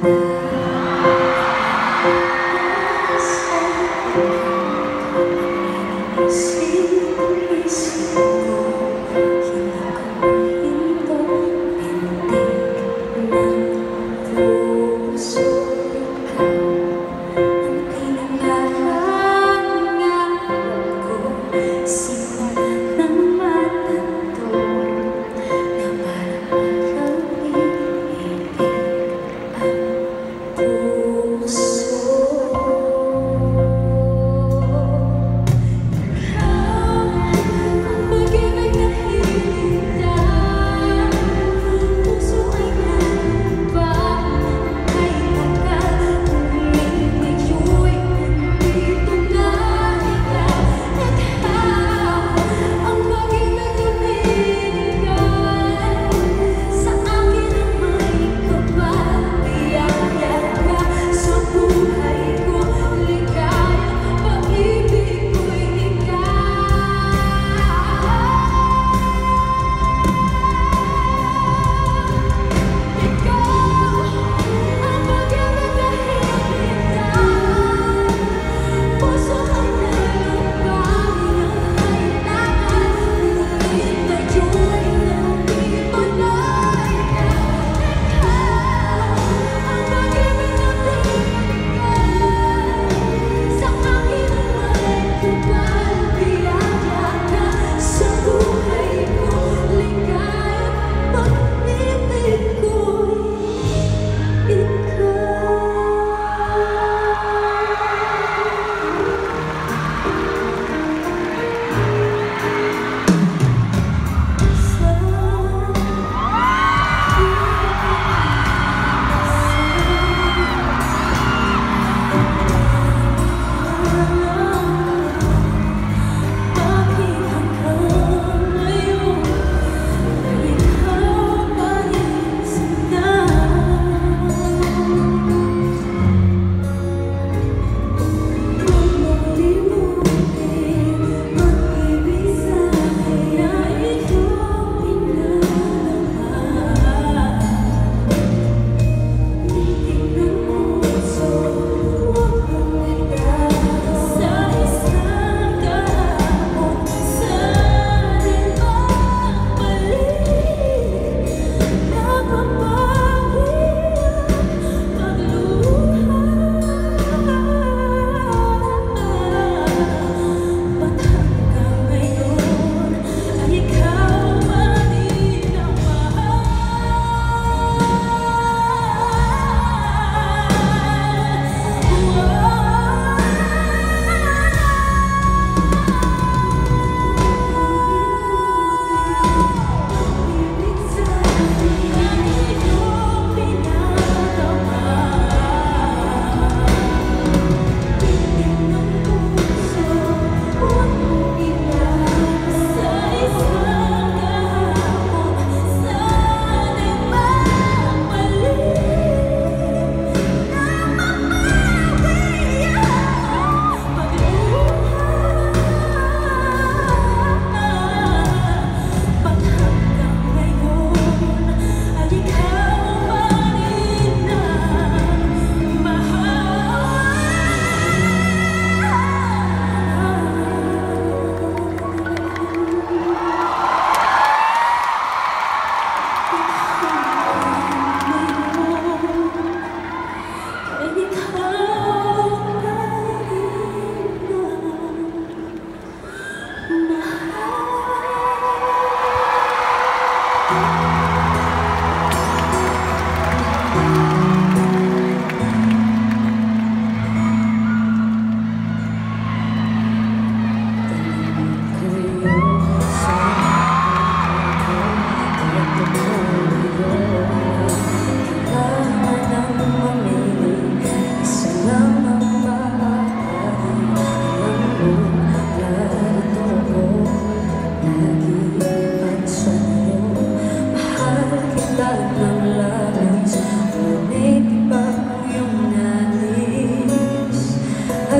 ang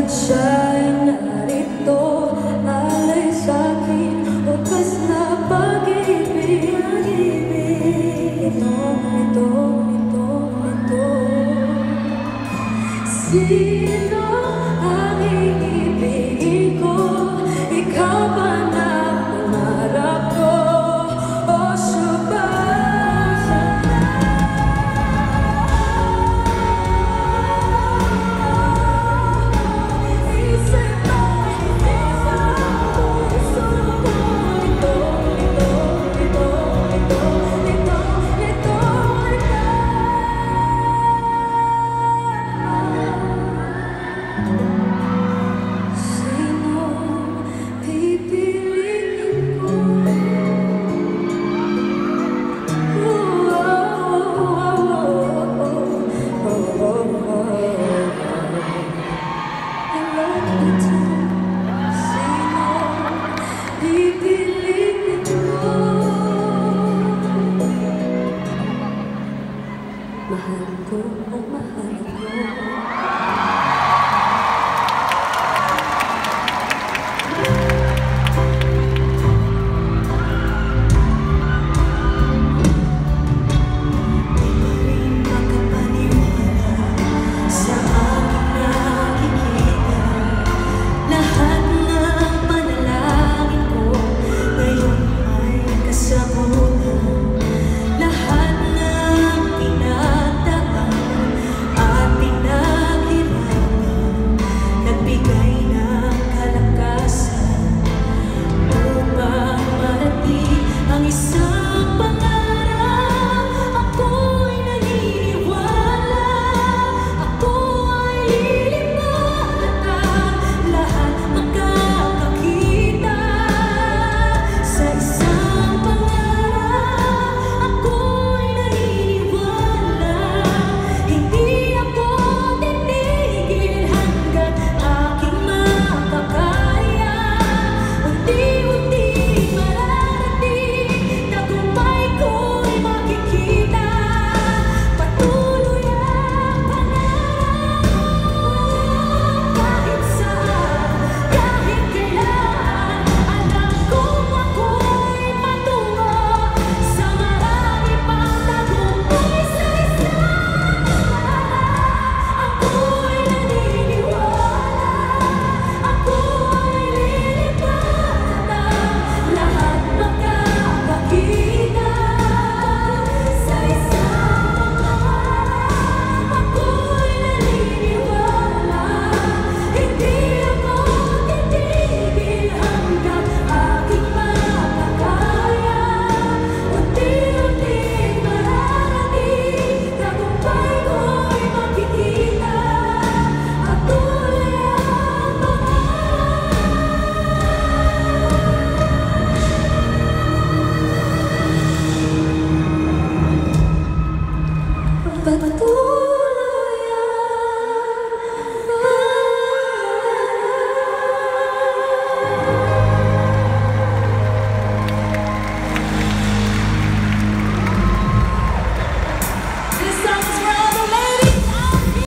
Shine.